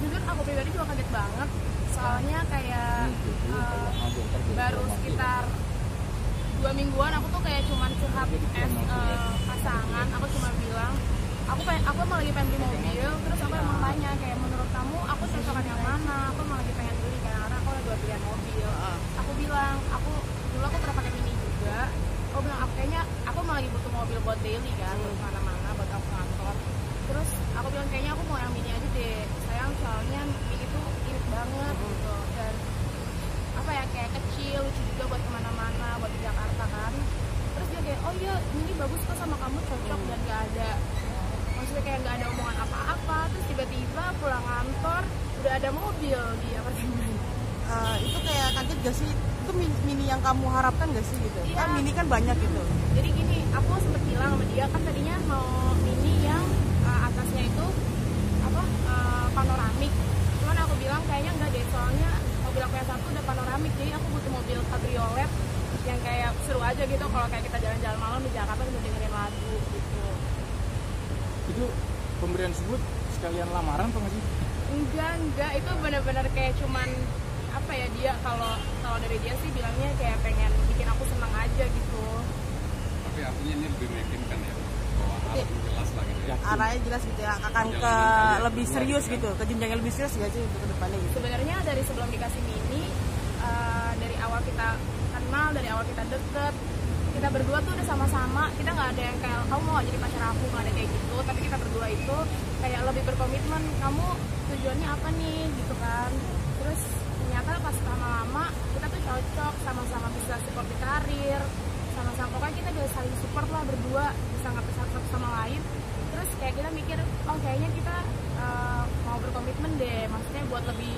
jujur aku pribadi juga kaget banget. Soalnya kayak uh, baru sekitar dua mingguan aku tuh kayak cuman curhat es uh, pasangan. Aku cuma bilang aku pengen aku emang lagi pengen beli mobil terus aku emang tanya kayak menurut kamu aku cocokan yang mana? Aku emang lagi pengen beli kan karena aku ada dua pilihan mobil. Aku bilang aku dulu aku pernah pakai mini juga. Aku bilang aku kayaknya aku emang lagi butuh mobil buat daily kan buat ke mana-mana buat aku kantor. Terus aku bilang kayaknya aku mau yang mini aja deh sayang soalnya mini tuh irit banget gitu dan apa ya kayak kecil lucu juga buat ke mana-mana buat di Jakarta kan terus dia kayak oh iya mini bagus kok sama kamu cocok dan gak ada maksudnya kayak nggak ada omongan apa-apa terus tiba-tiba pulang kantor udah ada mobil di apartemen Uh, itu kayak kaget gak sih? Itu mini, mini yang kamu harapkan gak sih gitu? Iya. Kan mini kan banyak gitu. jadi gini aku sempet bilang sama dia kan tadinya mau mini yang uh, atasnya itu apa uh, panoramik cuman aku bilang kayaknya enggak deh soalnya mobil aku yang satu udah panoramik jadi aku butuh cabriolet yang kayak seru aja gitu. Kalau kayak kita jalan-jalan malam di Jakarta sambil dengerin lagu gitu. Itu pemberian sebut sekalian lamaran apa nggak sih? enggak enggak. Itu benar-benar kayak cuman apa ya dia kalau kalau dari dia sih bilangnya kayak pengen bikin aku senang aja gitu. Tapi artinya ini lebih meyakinkan ya bahwa itu jelas lah gitu ya. Arahnya jelas gitu ya, akan ke lebih serius keluar, gitu, ke jenjang yang lebih serius gak sih untuk ke depannya gitu. sebenarnya dari sebelum dikasih mini eh, awal kita kenal dari awal kita deket kita berdua tuh udah sama-sama kita nggak ada yang kayak kamu mau jadi pacar aku? Nggak ada kayak gitu tapi kita berdua itu kayak lebih berkomitmen kamu tujuannya apa nih? Gitu kan. Terus ternyata pas lama-lama kita tuh cocok sama-sama bisa support di karir sama-sama pokoknya kita bisa saling support lah berdua bisa ngerti satu sama lain. Terus kayak kita mikir oh kayaknya kita eh, mau berkomitmen deh maksudnya buat lebih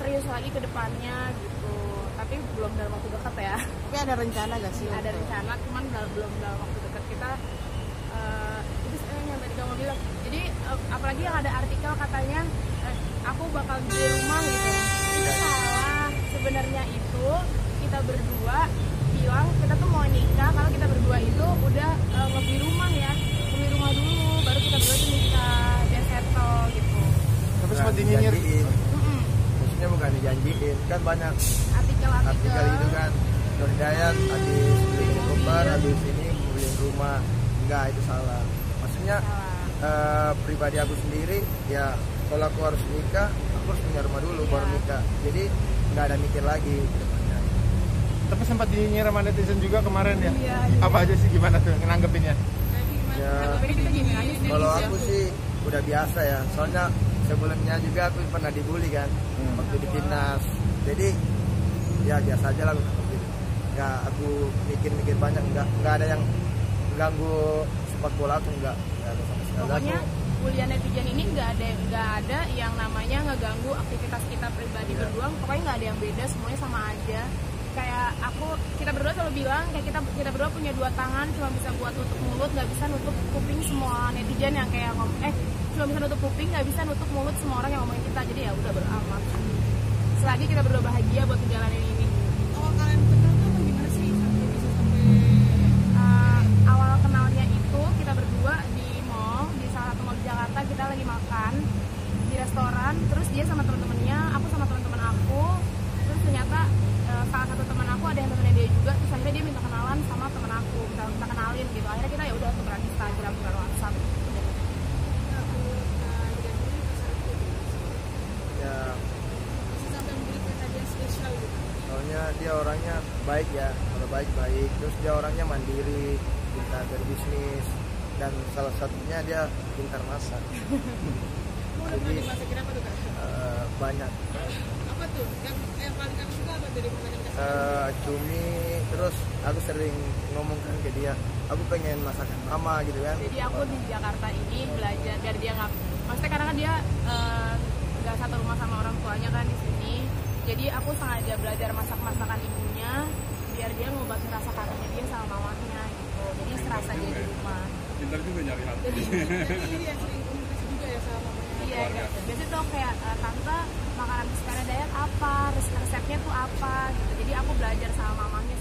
serius lagi ke depannya gitu tapi belum dalam waktu dekat ya. Tapi ada rencana gak sih? ada rencana cuman belum dalam waktu dekat. Kita eh, itu sebenarnya yang tadi kamu bilang. Jadi eh, apalagi yang ada artikel katanya eh, aku bakal beli rumah gitu. Itu salah. Sebenarnya itu kita berdua bilang kita tuh mau nikah kalau kita berdua itu udah eh, ngebeli rumah ya. Beli rumah dulu baru kita berdua tuh nikah. Dan settle gitu. Tapi Bukan sempat nyinyir. Maksudnya bukan dijanjiin. Kan banyak artikel-artikel artikel itu kan. Nur Hidayat habis beli koper, habis ini beli rumah. Enggak, itu salah. Maksudnya Salah. eh, pribadi aku sendiri ya kalau aku harus nikah, aku harus punya rumah dulu baru Iya. nikah. Jadi nggak ada mikir lagi depannya. Tapi sempat nyinyir sama netizen juga kemarin ya. Iya, Apa aja sih gimana tuh nanggepinnya? Ya, kalau aku sih udah biasa ya. Soalnya sebelumnya juga aku pernah dibully kan Hmm. waktu di timnas. Jadi ya biasa aja lah. Nggak aku mikir-mikir banyak, nggak nggak ada yang ganggu sepak bola aku nggak nggak ada sama sekali. pokoknya kuliah netizen ini nggak ada nggak ada yang namanya ngeganggu aktivitas kita pribadi Iya. berdua pokoknya nggak ada yang beda semuanya sama aja kayak aku kita berdua selalu bilang kayak kita kita berdua punya dua tangan cuma bisa buat nutup mulut nggak bisa nutup kuping semua netizen yang kayak ngom eh cuma bisa nutup kuping nggak bisa nutup mulut semua orang yang ngomongin kita. Jadi ya udah beramat. Selagi kita berdua bahagia buat menjalani ini. Awal kalian kenal tuh emang gimana sih sampai bisa sampai Uh, awal kenalnya itu kita berdua di mall di salah satu mall di Jakarta kita lagi makan di restoran terus dia sama teman-temannya aku sama teman-teman aku terus ternyata uh, salah satu teman aku ada yang temennya dia juga terus akhirnya dia minta kenalan sama teman aku kita, kita kenalin gitu akhirnya kita ya udah tukeran Instagram tukeran WhatsApp udah. aku nah dan dulu pas aku ya bisa sampai memberikan hadiah spesial gitu soalnya dia orangnya baik ya kalau baik baik terus dia orangnya mandiri pintar berbisnis dan salah satunya dia pintar masak. Jadi- Eh, banyak. Apa tuh? Yang yang paling kamu suka apa dari makanan kak Eh, cumi terus aku sering ngomongkan ke dia aku pengen masakan mama gitu kan. Jadi aku di Jakarta ini belajar biar dia nggak maksudnya karena kan dia eh, nggak satu rumah sama orang tuanya kan di sini. Jadi aku sengaja belajar masak masakan nyari hati. Iya sering komunikasi juga ya sama iya, iya. biasanya tuh kayak eh, tante makanan kesukaan Dayak apa? Resepnya tuh apa? Gitu. Jadi aku belajar sama mamanya